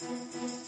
Música